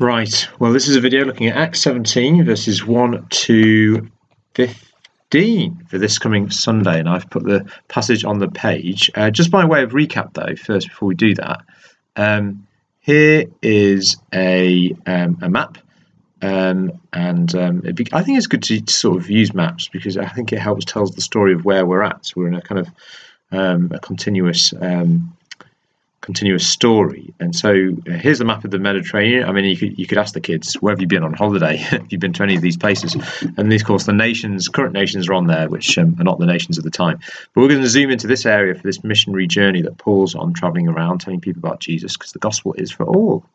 Right, well, this is a video looking at Acts 17, verses 1 to 15 for this coming Sunday, and I've put the passage on the page. Uh, just by way of recap, though, first, before we do that, um, here is a, um, a map, um, and um, be, I think it's good to sort of use maps because I think it helps tell the story of where we're at. So we're in a kind of um, a continuous um, continuous story. And so uh, here's the map of the Mediterranean. I mean, you could you could ask the kids, where have you been on holiday? have you been to any of these places? And these, of course, the nations, current nations, are on there, which um, are not the nations of the time. But we're going to zoom into this area for this missionary journey that Paul's on, traveling around, telling people about Jesus, because the gospel is for all.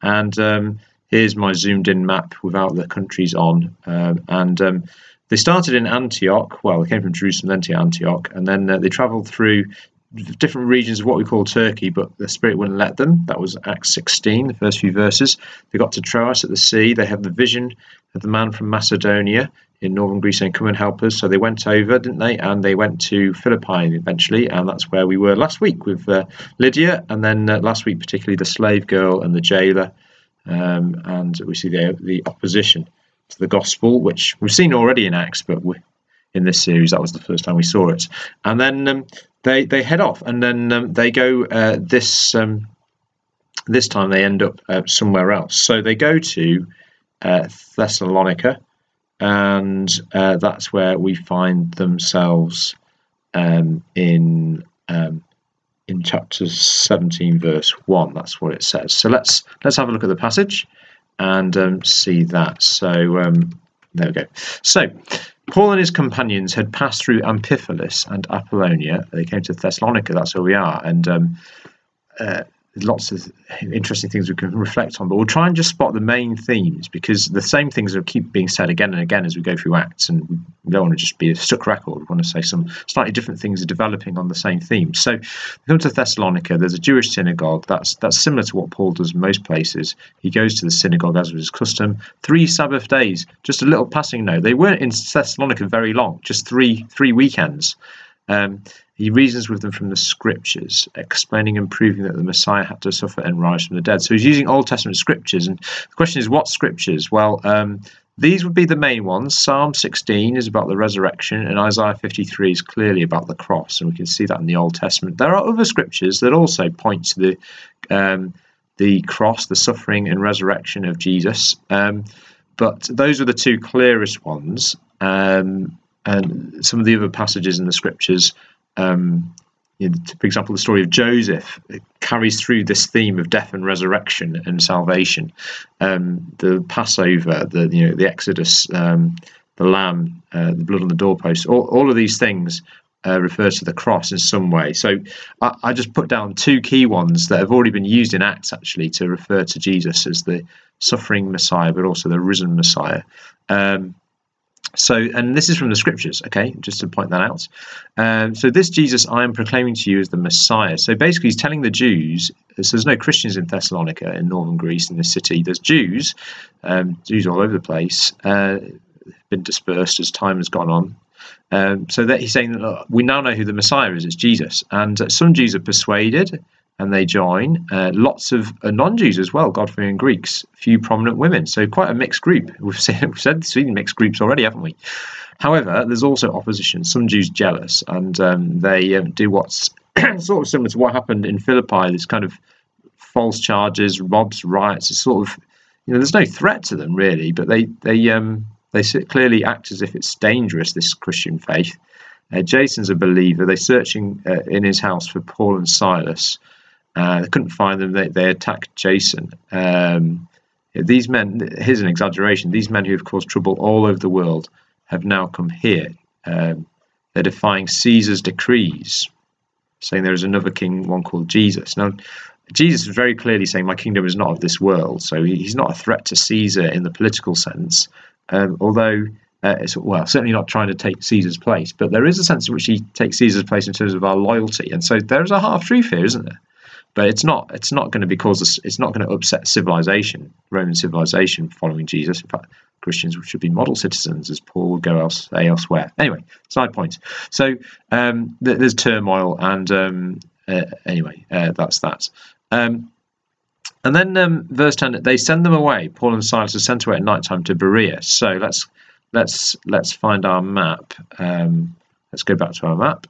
And um, here's my zoomed in map without the countries on, um, and um, they started in Antioch. Well, they came from Jerusalem then to Antioch, and then uh, they travelled through different regions of what we call Turkey, but the Spirit wouldn't let them. That was Acts 16, the first few verses. They got to Troas at the sea. They have the vision of the man from Macedonia in northern Greece saying, Come and help us. So they went over, didn't they? And they went to Philippi eventually. And that's where we were last week with uh, Lydia. And then uh, last week, particularly the slave girl and the jailer. Um, and we see the, the opposition to the gospel, which we've seen already in Acts, but we, in this series. That was the first time we saw it. And then um, they they head off, and then um, they go uh, this um, this time they end up uh, somewhere else. So they go to uh, Thessalonica, and uh, that's where we find themselves um, in um, in chapter 17 verse 1 that's what it says so let's let's have a look at the passage and um, see that so um, there we go so Paul and his companions had passed through Amphipolis and Apollonia. They came to Thessalonica, that's where we are. And um, uh, lots of interesting things we can reflect on, but we'll try and just spot the main themes because the same things are keep being said again and again as we go through Acts, and we don't want to just be a stuck record. We want to say some slightly different things are developing on the same theme. So, we come to Thessalonica. There's a Jewish synagogue. That's that's similar to what Paul does in most places. He goes to the synagogue as was his custom. Three Sabbath days. Just a little passing note. They weren't in Thessalonica very long. Just three three weekends. Um, he reasons with them from the scriptures, explaining and proving that the Messiah had to suffer and rise from the dead. So he's using Old Testament scriptures. And the question is, what scriptures? Well, um, these would be the main ones. Psalm 16 is about the resurrection, and Isaiah 53 is clearly about the cross, and we can see that in the Old Testament. There are other scriptures that also point to the um, the cross, the suffering and resurrection of Jesus, um, but those are the two clearest ones. Um, and some of the other passages in the scriptures um, you know, for example, the story of Joseph carries through this theme of death and resurrection and salvation. Um, the Passover, the you know the Exodus, um, the Lamb, uh, the blood on the doorpost, all, all of these things uh, refer to the cross in some way. So I, I, just put down two key ones that have already been used in Acts actually to refer to Jesus as the suffering Messiah, but also the risen Messiah. Um, so, and this is from the scriptures, okay, just to point that out. Um, so, this Jesus I am proclaiming to you is the Messiah. So, basically, he's telling the Jews, so there's no Christians in Thessalonica, in northern Greece, in this city. There's Jews, um, Jews all over the place, uh, been dispersed as time has gone on. Um, so that he's saying that we now know who the Messiah is. It's Jesus, and uh, some Jews are persuaded, and they join. Uh, lots of uh, non-Jews as well, God-fearing Greeks, few prominent women. So quite a mixed group. We've, seen, we've said seen mixed groups already, haven't we? However, there's also opposition. Some Jews jealous, and um, they um, do what's sort of similar to what happened in Philippi. This kind of false charges, robs, riots. It's sort of you know, there's no threat to them really, but they they um, they clearly act as if it's dangerous. This Christian faith. Uh, Jason's a believer. They're searching uh, in his house for Paul and Silas. Uh, they couldn't find them. They, they attacked Jason. Um, these men, here's an exaggeration, these men who have caused trouble all over the world have now come here. Um, they're defying Caesar's decrees, saying there is another king, one called Jesus. Now, Jesus is very clearly saying, My kingdom is not of this world. So he's not a threat to Caesar in the political sense, um, although uh, it's, well, certainly not trying to take Caesar's place, but there is a sense in which he takes Caesar's place in terms of our loyalty. And so there's a half truth here, isn't there? But it's not it's not going to be cause it's not going to upset civilization roman civilization following jesus in fact christians should be model citizens as paul would go else elsewhere anyway side points so um, th- there's turmoil and um, uh, anyway uh, that's that um, And then um, verse 10, they send them away. Paul and Silas are sent away at night time to Berea. So let's let's let's find our map. Um, let's go back to our map.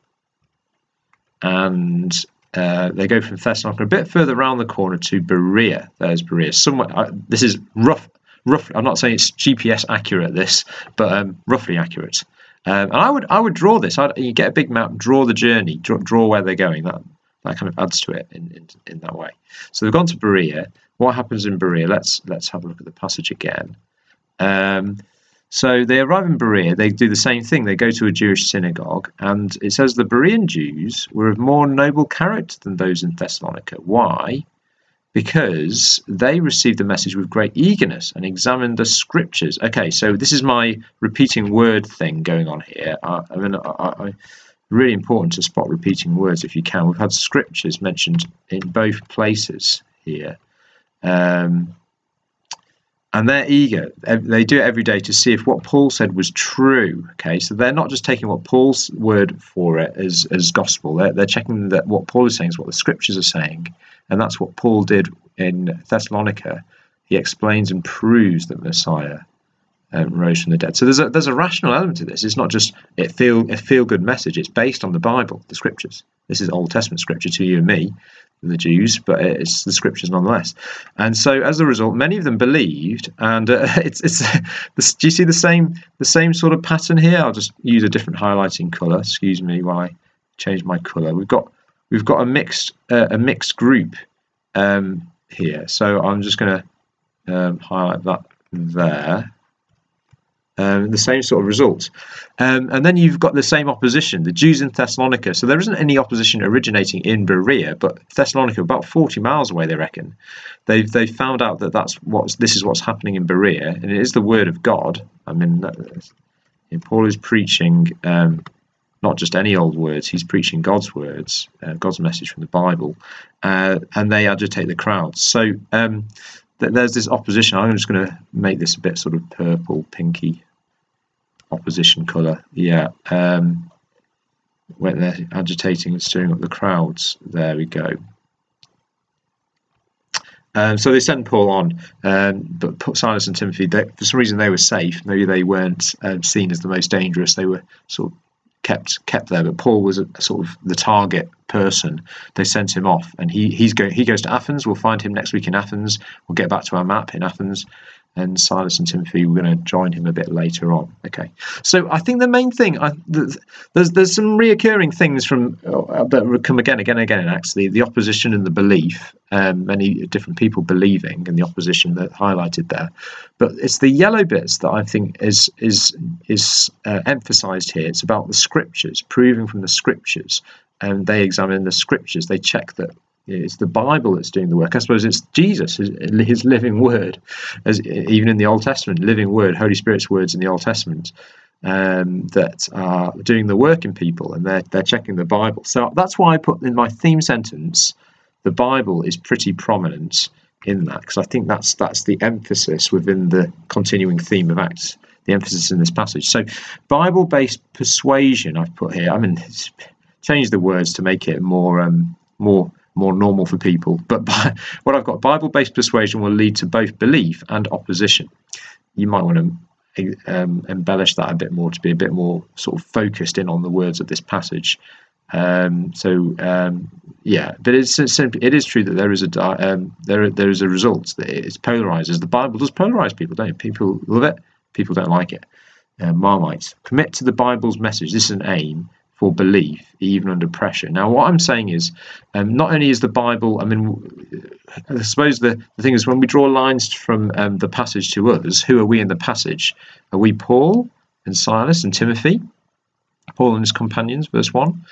And uh, they go from Thessalonica a bit further around the corner to Berea. There's Berea. Somewhere. Uh, this is rough. Rough. I'm not saying it's GPS accurate. This, but um, roughly accurate. Um, and I would I would draw this. I'd, you get a big map, draw the journey, draw, draw where they're going. That that kind of adds to it in, in, in that way. So they've gone to Berea. What happens in Berea? Let's let's have a look at the passage again. Um, so they arrive in Berea. They do the same thing. They go to a Jewish synagogue, and it says the Berean Jews were of more noble character than those in Thessalonica. Why? Because they received the message with great eagerness and examined the scriptures. Okay, so this is my repeating word thing going on here. I, I mean, I, I really important to spot repeating words if you can. We've had scriptures mentioned in both places here. Um, and they're eager. They do it every day to see if what Paul said was true. Okay, so they're not just taking what Paul's word for it as, as gospel. They're, they're checking that what Paul is saying is what the scriptures are saying, and that's what Paul did in Thessalonica. He explains and proves that Messiah um, rose from the dead. So there's a there's a rational element to this. It's not just a feel a feel good message. It's based on the Bible, the scriptures. This is Old Testament scripture to you and me, the Jews, but it's the scriptures nonetheless. And so as a result, many of them believed. And uh, it's it's do you see the same the same sort of pattern here? I'll just use a different highlighting color. Excuse me while I change my color. We've got we've got a mixed uh, a mixed group um, here. So I'm just going to um, highlight that there um, the same sort of results. Um, and then you've got the same opposition, the Jews in Thessalonica. So there isn't any opposition originating in Berea, but Thessalonica, about 40 miles away, they reckon. They've, they found out that that's what's, this is what's happening in Berea, and it is the word of God. I mean, Paul is preaching um, not just any old words, he's preaching God's words, uh, God's message from the Bible, uh, and they agitate the crowds. So um, there's this opposition. I'm just going to make this a bit sort of purple, pinky opposition colour. Yeah. Um, when they're agitating and stirring up the crowds. There we go. Um, so they sent Paul on, um, but put Silas and Timothy, they, for some reason, they were safe. Maybe they weren't um, seen as the most dangerous. They were sort of kept kept there. But Paul was a, sort of the target person. They sent him off, and he he's going. He goes to Athens. We'll find him next week in Athens. We'll get back to our map in Athens, and Silas and Timothy we're going to join him a bit later on. Okay, so I think the main thing I, there's there's some reoccurring things from uh, that come again, again, again in Acts. The, the opposition and the belief, um, many different people believing, and the opposition that highlighted there. But it's the yellow bits that I think is is is uh, emphasised here. It's about the scriptures, proving from the scriptures, and they examine the scriptures. They check that it's the Bible that's doing the work. I suppose it's Jesus, his, his living word, as even in the Old Testament, living word, Holy Spirit's words in the Old Testament, um, that are doing the work in people, and they're they're checking the Bible. So that's why I put in my theme sentence, the Bible is pretty prominent in that because I think that's that's the emphasis within the continuing theme of Acts. The emphasis in this passage. So, Bible-based persuasion I've put here. I mean, change the words to make it more um, more more normal for people. But by, what I've got, Bible based persuasion will lead to both belief and opposition. You might want to um, embellish that a bit more to be a bit more sort of focused in on the words of this passage. Um, so um, yeah, but it's simply it is true that there is a um, there there is a result that it's polarizes. The Bible does polarize people, don't it? People love it, people don't like it. Uh, Marmites commit to the Bible's message. This is an aim for belief, even under pressure. Now, what I'm saying is, um, not only is the Bible, I mean, I suppose the, the thing is when we draw lines from um, the passage to us, who are we in the passage? Are we Paul and Silas and Timothy? Paul and his companions, verse 1?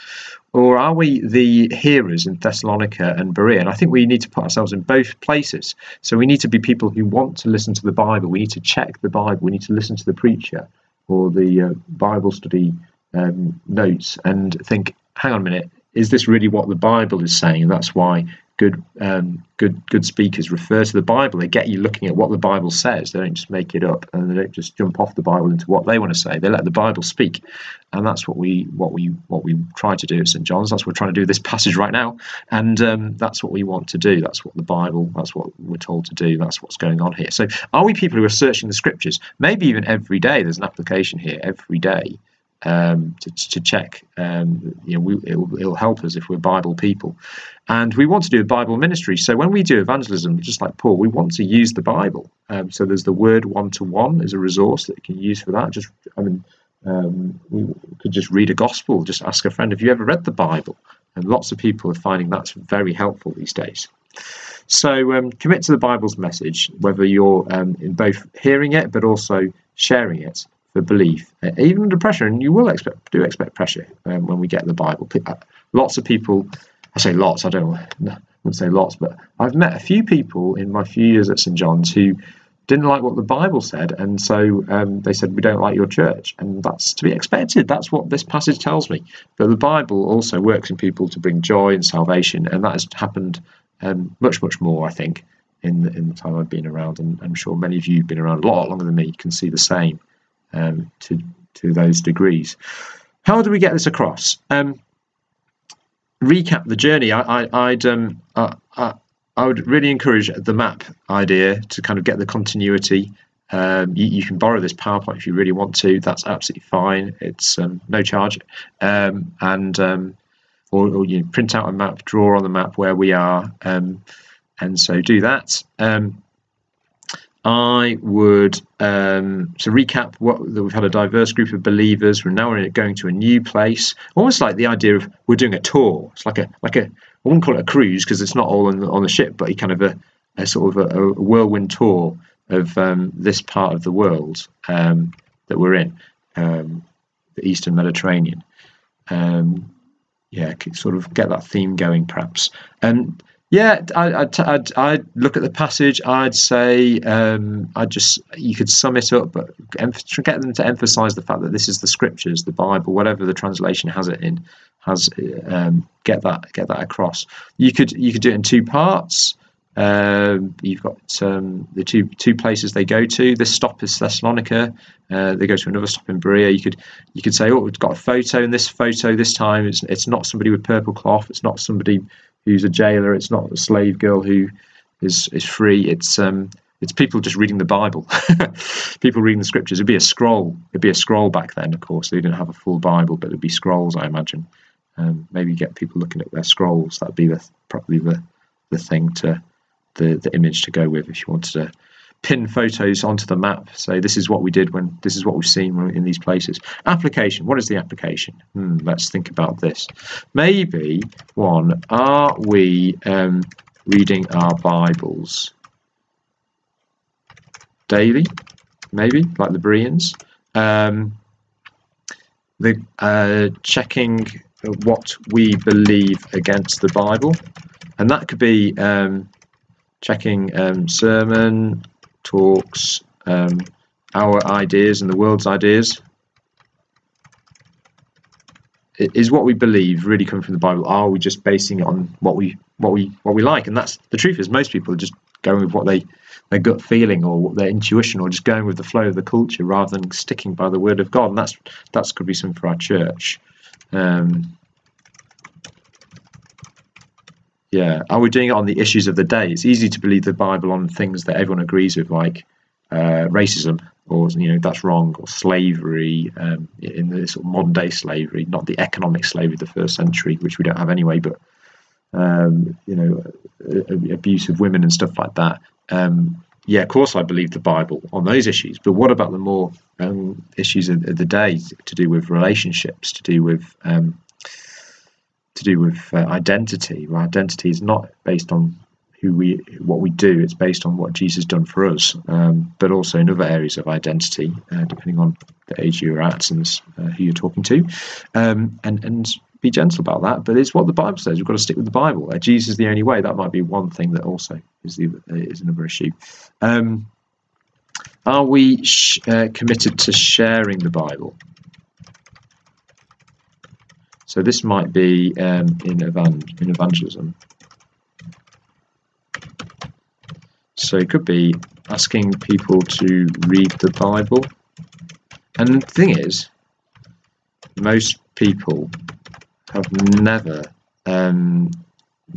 Or are we the hearers in Thessalonica and Berea? And I think we need to put ourselves in both places. So we need to be people who want to listen to the Bible. We need to check the Bible. We need to listen to the preacher or the uh, Bible study um, notes and think, hang on a minute, is this really what the Bible is saying? And that's why good um, good good speakers refer to the Bible. They get you looking at what the Bible says. They don't just make it up, and they don't just jump off the Bible into what they want to say. They let the Bible speak, and that's what we what we what we try to do at St John's. That's what we're trying to do this passage right now, and um, that's what we want to do. That's what the Bible. That's what we're told to do. That's what's going on here. So, are we people who are searching the Scriptures? Maybe even every day. There's an application here every day um, to, to, check. Um, you know, we, it'll, it'll, help us if we're Bible people, and we want to do a Bible ministry. So when we do evangelism, just like Paul, we want to use the Bible. Um, so there's the Word one to one as a resource that you can use for that. Just, I mean, um, we could just read a gospel. Just ask a friend, "Have you ever read the Bible?" And lots of people are finding that's very helpful these days. So um, commit to the Bible's message, whether you're um, in both hearing it but also sharing it for belief, uh, even under pressure. And you will expect do expect pressure um, when we get the Bible. Uh, lots of people, I say lots, I don't I wouldn't say lots, but I've met a few people in my few years at St John's who didn't like what the Bible said, and so um, they said, "We don't like your church," and that's to be expected. That's what this passage tells me. But the Bible also works in people to bring joy and salvation, and that has happened um, much, much more, I think, in the, in the time I've been around, and I'm sure many of you have been around a lot longer than me can see the same um, to to those degrees. How do we get this across? Um, recap the journey. I, I, would um, I, I, I, would really encourage the map idea to kind of get the continuity. Um, you, you, can borrow this PowerPoint if you really want to. That's absolutely fine. It's um, no charge, um, and um, or, or, you print out a map, draw on the map where we are, and so do that. Um, I would um, to recap what we've had a diverse group of believers. We're now going to a new place, almost like the idea of we're doing a tour. It's like a like a I wouldn't call it a cruise because it's not all on the, on the ship, but kind of a, a sort of a, a, whirlwind tour of um, this part of the world um, that we're in, um, the Eastern Mediterranean. Um, yeah, sort of get that theme going, perhaps. And yeah, I'd, I'd, I'd, look at the passage. I'd say um, I just you could sum it up, but get them to emphasise the fact that this is the scriptures, the Bible, whatever the translation has it in, has um, get that get that across. You could you could do it in two parts. Um, you've got um, the two two places they go to. This stop is Thessalonica. Uh, they go to another stop in Berea. You could you could say, oh, we've got a photo in this photo this time. It's it's not somebody with purple cloth. It's not somebody who's a jailer. It's not a slave girl who is is free. It's um, it's people just reading the Bible, people reading the scriptures. It'd be a scroll. It'd be a scroll back then, of course. They didn't have a full Bible, but it'd be scrolls, I imagine. Um, maybe get people looking at their scrolls. That'd be the probably the the thing to the the image to go with if you wanted to pin photos onto the map. So this is what we did when this is what we've seen in these places. Application. What is the application? Hmm, let's think about this. Maybe one. Are we um, reading our Bibles daily? Maybe like the Bereans. Um, the uh, checking what we believe against the Bible, and that could be um, checking um, sermon talks, um, our ideas and the world's ideas. Is what we believe really coming from the Bible? Are we just basing it on what we what we what we like? And that's the truth is most people are just going with what they their gut feeling or their intuition or just going with the flow of the culture rather than sticking by the word of God. And that's that's could be something for our church. Um, yeah, are we're doing it on the issues of the day? It's easy to believe the Bible on things that everyone agrees with, like uh, racism, or you know that's wrong, or slavery um, in the sort of modern day slavery, not the economic slavery of the first century, which we don't have anyway, but um, you know abuse of women and stuff like that. Um, yeah, of course, I believe the Bible on those issues, but what about the more um, issues of, of, the day to do with relationships, to do with um, to do with uh, identity. Well, identity is not based on who we, what we do. It's based on what Jesus has done for us, um, but also in other areas of identity, uh, depending on the age you're at and uh, who you're talking to, um, and and be gentle about that. But it's what the Bible says. We've got to stick with the Bible. Uh, Jesus is the only way. That might be one thing that also is the is another issue. Um, are we sh- uh, committed to sharing the Bible? So this might be um, in, evan in evangelism. So it could be asking people to read the Bible. And the thing is, most people have never um,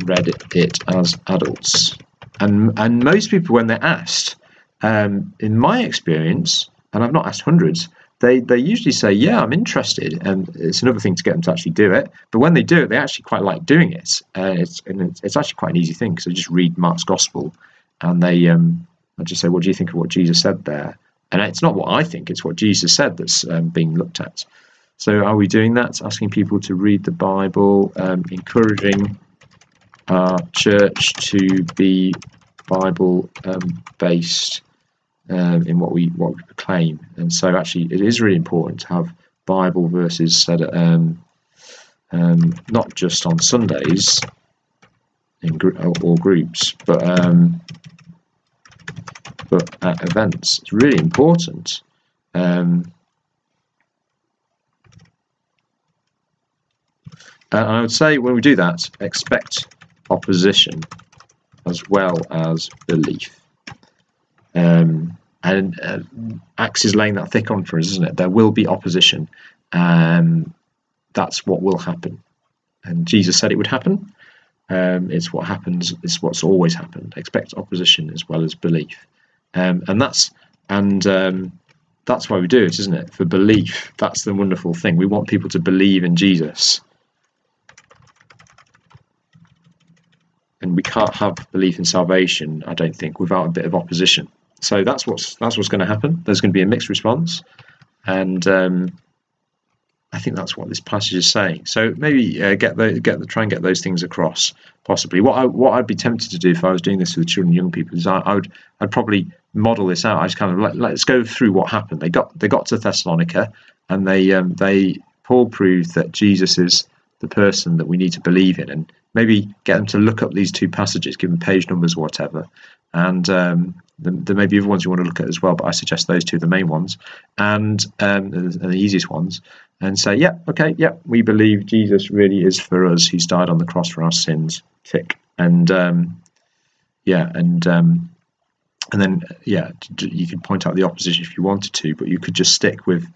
read it, it, as adults. And, and most people, when they're asked, um, in my experience, and I've not asked hundreds, they, they usually say, Yeah, I'm interested. And it's another thing to get them to actually do it. But when they do it, they actually quite like doing it. Uh, it's, and it's, it's, actually quite an easy thing because they just read Mark's Gospel and they um, I just say, What do you think of what Jesus said there? And it's not what I think, it's what Jesus said that's um, being looked at. So, are we doing that? Asking people to read the Bible, um, encouraging our church to be Bible um, based um, in what we what we proclaim. And so, actually, it is really important to have Bible verses said um, um, not just on Sundays in gr- or groups, but um, but at events. It's really important. Um, And I would say when we do that, expect opposition as well as belief. Um, and uh, Acts is laying that thick on for us, isn't it? There will be opposition. Um, that's what will happen. And Jesus said it would happen. Um, it's what happens. It's what's always happened. Expect opposition as well as belief, um, and that's and um, that's why we do it, isn't it? For belief, that's the wonderful thing. We want people to believe in Jesus, and we can't have belief in salvation, I don't think, without a bit of opposition. So that's what's that's what's going to happen. There's going to be a mixed response, and um, I think that's what this passage is saying. So maybe uh, get the get the try and get those things across. Possibly, what I what I'd be tempted to do if I was doing this with children and young people is I, I would I'd probably model this out. I just kind of let, let's go through what happened. They got they got to Thessalonica, and they um, they Paul proved that Jesus is the person that we need to believe in, and maybe get them to look up these two passages, give them page numbers or whatever. And um, there may be other ones you want to look at as well, but I suggest those two, the main ones, and, um, and the easiest ones, and say, yeah, okay, yeah, we believe Jesus really is for us. He's died on the cross for our sins. Tick. And um, yeah, and um, and then yeah, you could point out the opposition if you wanted to, but you could just stick with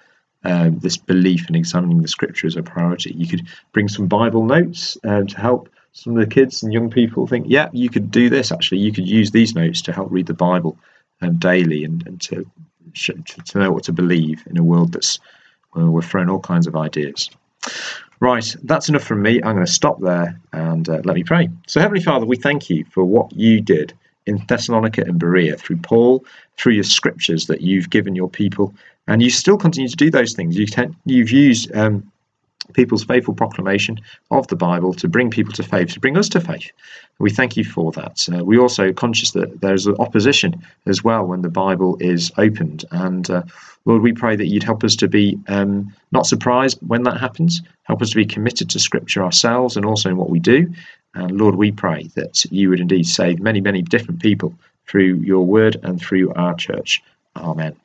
um, this belief in examining the scripture as a priority. You could bring some Bible notes um, to help some of the kids and young people think, yeah, you could do this actually. You could use these notes to help read the Bible um, daily and, and to, to, know what to believe in a world that's where we're thrown all kinds of ideas. Right, that's enough from me. I'm going to stop there and uh, let me pray. So, Heavenly Father, we thank you for what you did in Thessalonica and Berea through Paul, through your scriptures that you've given your people, and you still continue to do those things. You have used um, people's faithful proclamation of the Bible to bring people to faith, to bring us to faith. We thank you for that. Uh, we also conscious that there's opposition as well when the Bible is opened. And uh, Lord, we pray that you'd help us to be um, not surprised when that happens, help us to be committed to Scripture ourselves and also in what we do. And Lord, we pray that you would indeed save many, many different people through your word and through our church. Amen.